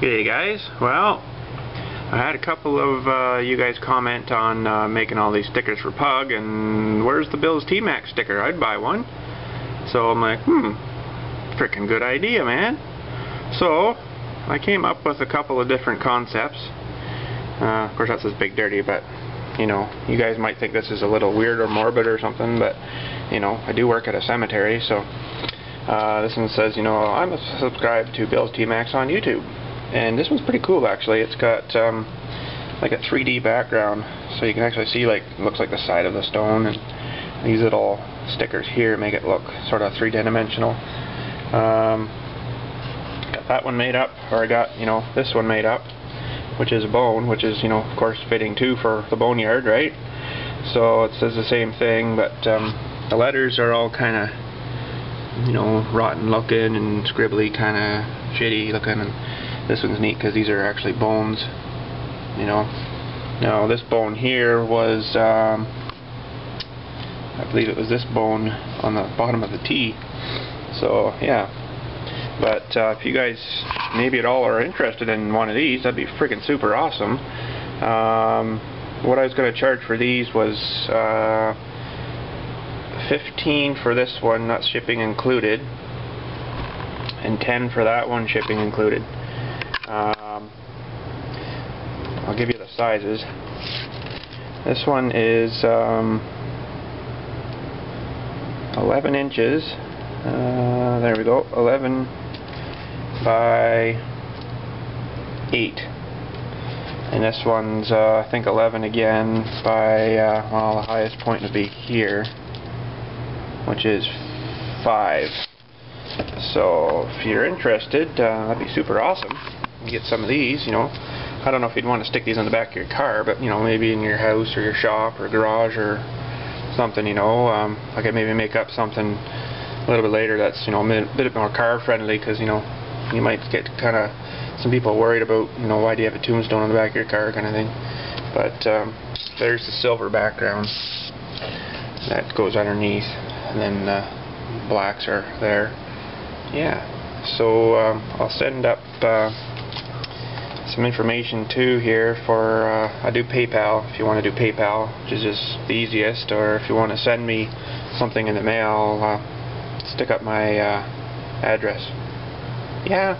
Hey guys, well, I had a couple of uh, you guys comment on uh, making all these stickers for Pug, and where's the Bills T-Max sticker? I'd buy one. So I'm like, hmm, freaking good idea, man. So, I came up with a couple of different concepts. Uh, of course, that says Big Dirty, but, you know, you guys might think this is a little weird or morbid or something, but, you know, I do work at a cemetery, so uh, this one says, you know, I'm subscribed to Bills T-Max on YouTube. And this one's pretty cool, actually. It's got um, like a 3D background, so you can actually see, like, looks like the side of the stone, and these little stickers here make it look sort of three-dimensional. Um, got that one made up, or I got, you know, this one made up, which is a bone, which is, you know, of course, fitting too for the boneyard, right? So it says the same thing, but um, the letters are all kind of you know, rotten looking and scribbly kind of shitty looking. And this one's neat because these are actually bones, you know. Now this bone here was, um, I believe it was this bone on the bottom of the T. So yeah. But uh, if you guys maybe at all are interested in one of these, that'd be freaking super awesome. Um, what I was going to charge for these was uh, 15 for this one, not shipping included, and 10 for that one, shipping included. Um, I'll give you the sizes. This one is um, 11 inches. Uh, there we go, 11 by 8. And this one's, uh, I think, 11 again by, uh, well, the highest point would be here which is 5. So if you're interested, uh, that'd be super awesome. Get some of these, you know. I don't know if you'd want to stick these on the back of your car, but you know, maybe in your house or your shop or garage or something, you know. Um, I could maybe make up something a little bit later that's, you know, a bit more car friendly because, you know, you might get kind of some people worried about, you know, why do you have a tombstone on the back of your car kind of thing. But um, there's the silver background that goes underneath and then uh, blacks are there. Yeah, so um, I'll send up uh, some information too here for, uh, I do PayPal if you want to do PayPal, which is just the easiest, or if you want to send me something in the mail, uh, stick up my uh, address. Yeah,